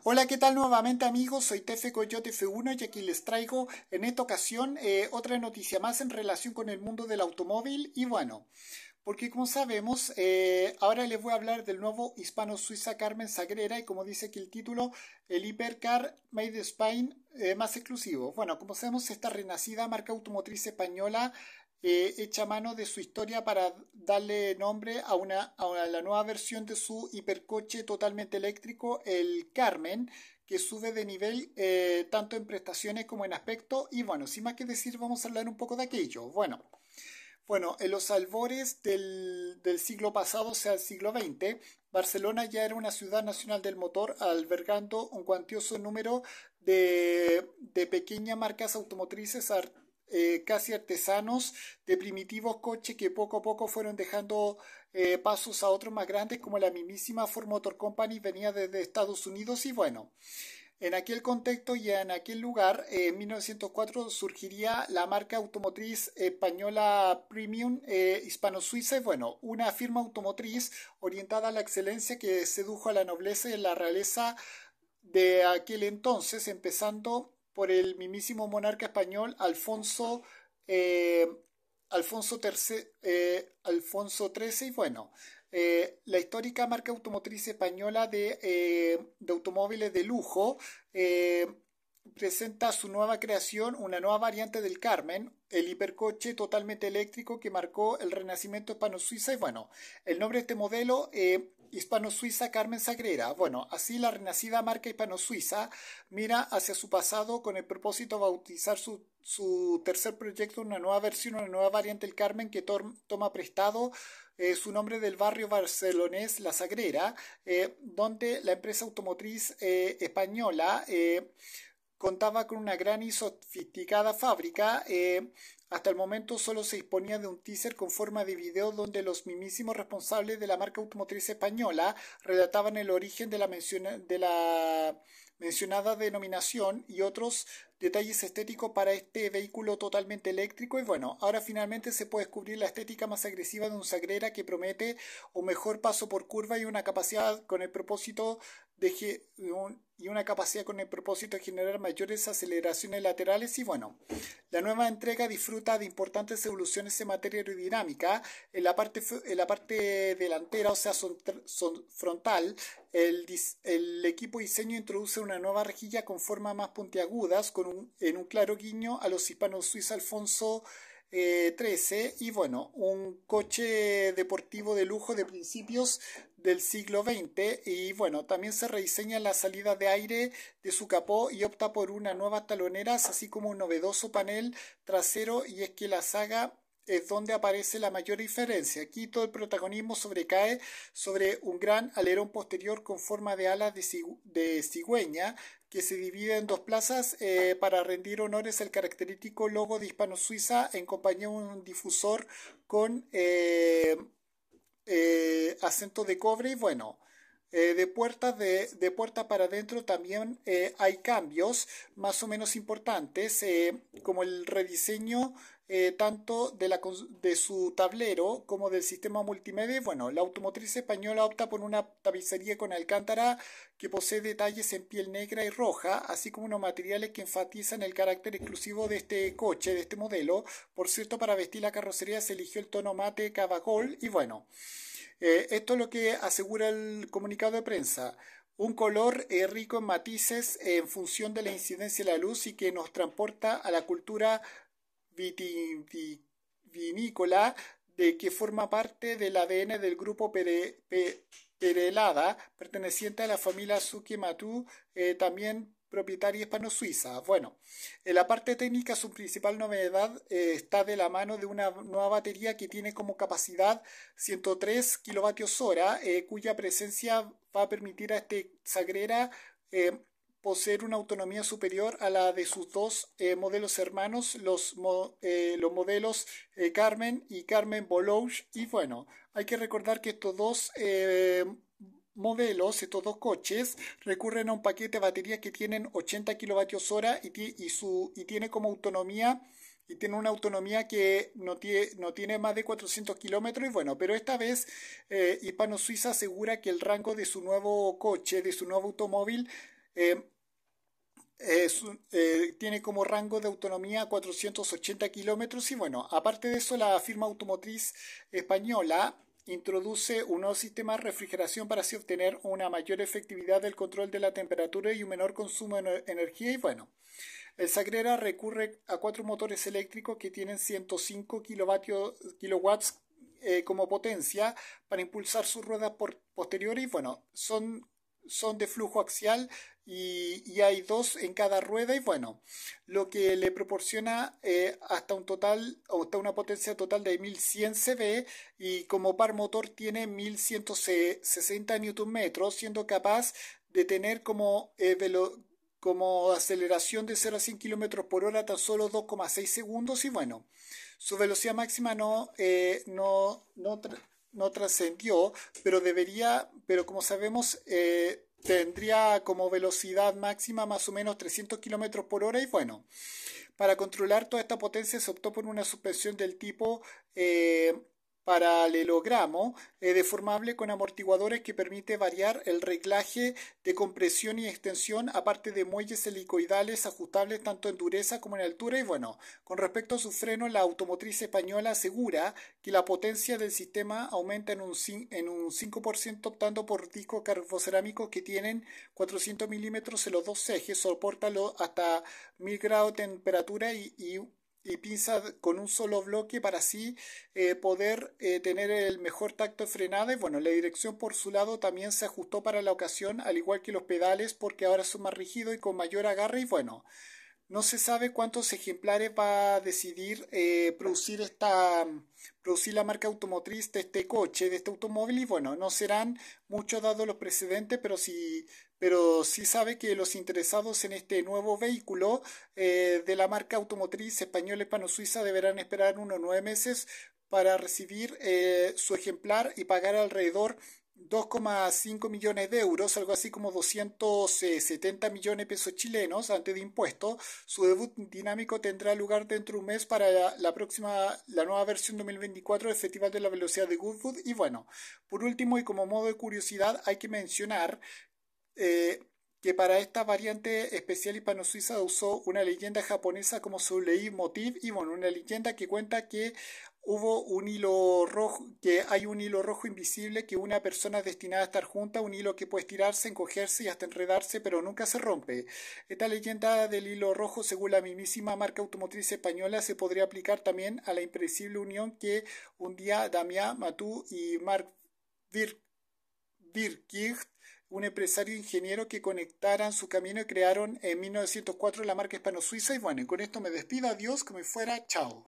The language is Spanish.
Hola, ¿qué tal nuevamente amigos? Soy Tefe Coyote F1 y aquí les traigo en esta ocasión eh, otra noticia más en relación con el mundo del automóvil y bueno, porque como sabemos, eh, ahora les voy a hablar del nuevo hispano-suiza Carmen Sagrera y como dice aquí el título, el Hipercar Made Spain eh, más exclusivo. Bueno, como sabemos, esta renacida marca automotriz española eh, hecha mano de su historia para darle nombre a, una, a la nueva versión de su hipercoche totalmente eléctrico, el Carmen, que sube de nivel eh, tanto en prestaciones como en aspecto. Y bueno, sin más que decir, vamos a hablar un poco de aquello. Bueno, bueno, en los albores del, del, siglo pasado, o sea, el siglo XX, Barcelona ya era una ciudad nacional del motor, albergando un cuantioso número de, de pequeñas marcas automotrices eh, casi artesanos de primitivos coches que poco a poco fueron dejando eh, pasos a otros más grandes como la mismísima Ford Motor Company venía desde Estados Unidos y bueno. En aquel contexto y en aquel lugar, en 1904 surgiría la marca automotriz española Premium eh, hispano-suiza bueno, una firma automotriz orientada a la excelencia que sedujo a la nobleza y a la realeza de aquel entonces, empezando por el mismísimo monarca español Alfonso, eh, Alfonso, XIII, eh, Alfonso XIII y bueno, eh, la histórica marca automotriz española de, de automóviles de lujo presenta su nueva creación, una nueva variante del Carmen, el hipercoche totalmente eléctrico que marcó el renacimiento hispano-suiza y bueno, el nombre de este modelo hispano-suiza Carmen Sagrera. Bueno, así la renacida marca hispano-suiza mira hacia su pasado con el propósito de bautizar su, tercer proyecto, una nueva versión, una nueva variante del Carmen que toma prestado eh, su nombre del barrio barcelonés La Sagrera, eh, donde la empresa automotriz eh, española contaba con una gran y sofisticada fábrica. Eh, hasta el momento solo se disponía de un teaser con forma de video donde los mismísimos responsables de la marca automotriz española relataban el origen de la, de la mencionada denominación y otros detalles estéticos para este vehículo totalmente eléctrico y bueno, ahora finalmente se puede descubrir la estética más agresiva de un Sagrera que promete un mejor paso por curva y una capacidad con el propósito de y una capacidad con el propósito de generar mayores aceleraciones laterales y bueno, la nueva entrega disfruta de importantes evoluciones en materia aerodinámica. En la parte, en la parte delantera, o sea, frontal, el, el, equipo diseño introduce una nueva rejilla con formas más puntiagudas, con en un claro guiño a los hispanos suizos Alfonso 13 eh, y bueno, un coche deportivo de lujo de principios del siglo XX y bueno, también se rediseña la salida de aire de su capó y opta por unas nuevas taloneras así como un novedoso panel trasero y es que la saga es donde aparece la mayor diferencia. Aquí todo el protagonismo sobrecae sobre un gran alerón posterior con forma de alas de, cigüeña que se divide en dos plazas eh, para rendir honores al característico logo de Hispano Suiza en compañía de un difusor con eh, eh, acento de cobre y bueno. de de, de puerta para adentro también hay cambios más o menos importantes como el rediseño eh, tanto de, su tablero como del sistema multimedia. Bueno, la automotriz española opta por una tapicería con alcántara que posee detalles en piel negra y roja, así como unos materiales que enfatizan el carácter exclusivo de este coche, de este modelo. Por cierto, para vestir la carrocería se eligió el tono mate Cava Gold y bueno. Eh, esto es lo que asegura el comunicado de prensa un color eh, rico en matices en función de la incidencia de la luz y que nos transporta a la cultura vitivinícola de que forma parte del ADN del grupo Perelada, perteneciente a la familia Suki Matu, eh, también propietaria hispano-suiza. Bueno, en la parte técnica su principal novedad eh, está de la mano de una nueva batería que tiene como capacidad 103 kilovatios hora, eh, cuya presencia va a permitir a este Sagrera poseer una autonomía superior a la de sus dos eh, modelos hermanos, los, eh, los modelos eh, Carmen y Carmen Bolouge. Y bueno, hay que recordar que estos dos modelos, estos dos coches, recurren a un paquete de baterías que tienen 80 kilovatios hora y, y, y tiene como autonomía y tiene una autonomía que no tiene, no tiene más de 400 kilómetros y bueno, pero esta vez Hispano Suiza asegura que el rango de su nuevo coche, de su nuevo automóvil, Eh, tiene como rango de autonomía 480 kilómetros y bueno, aparte de eso la firma automotriz española introduce un nuevo sistema de refrigeración para así obtener una mayor efectividad del control de la temperatura y un menor consumo de energía y bueno, el Sagrera recurre a cuatro motores eléctricos que tienen 105 kilowatts eh, como potencia para impulsar sus ruedas posteriores y bueno, son, son de flujo axial y, hay dos en cada rueda y bueno, lo que le proporciona eh, hasta un total, hasta una potencia total de 1100 CV y como par motor tiene 1160 Nm, siendo capaz de tener como, eh, como aceleración de 0 a 100 km por hora tan solo 2,6 segundos y bueno, su velocidad máxima no, eh, no, no, no trascendió, pero debería, pero como sabemos, tendría como velocidad máxima más o menos 300 km por hora y bueno, para controlar toda esta potencia se optó por una suspensión del tipo eh, paralelogramo eh, deformable con amortiguadores que permite variar el reglaje de compresión y extensión aparte de muelles helicoidales ajustables tanto en dureza como en altura. Y bueno, con respecto a su freno la automotriz española asegura que la potencia del sistema aumenta en un, en un 5% optando por discos carbocerámicos que tienen 400 milímetros en los dos ejes, soportan hasta 1000 grados de temperatura y, y y pinza con un solo bloque para así eh, poder eh, tener el mejor tacto de frenada y bueno la dirección por su lado también se ajustó para la ocasión al igual que los pedales porque ahora son más rígidos y con mayor agarre. Y bueno no se sabe cuántos ejemplares va a decidir eh, producir esta producir la marca automotriz de este coche, de este automóvil y bueno, no serán muchos dados los precedentes, pero sí, pero sí sabe que los interesados en este nuevo vehículo eh, de la marca automotriz española hispano-suiza deberán esperar unos nueve meses para recibir eh, su ejemplar y pagar alrededor 2,5 millones de euros, algo así como 270 millones de pesos chilenos antes de impuestos. Su debut dinámico tendrá lugar dentro de un mes para la, próxima, la nueva versión 2024 del Festival de la Velocidad de Goodwood. Y bueno, por último y como modo de curiosidad hay que mencionar eh, que para esta variante especial hispano-suiza usó una leyenda japonesa como su leitmotiv y bueno, una leyenda que cuenta que hubo un hilo rojo, que hay un hilo rojo invisible que una persona es destinada a estar junta, un hilo que puede estirarse, encogerse y hasta enredarse, pero nunca se rompe. Esta leyenda del hilo rojo, según la mismísima marca automotriz española, se podría aplicar también a la impredecible unión que un día Damián Matú y Mark Virkirch un empresario ingeniero que conectaran su camino y crearon en 1904 la marca hispano-suiza. Y bueno, con esto me despido. Adiós, que me fuera. Chao.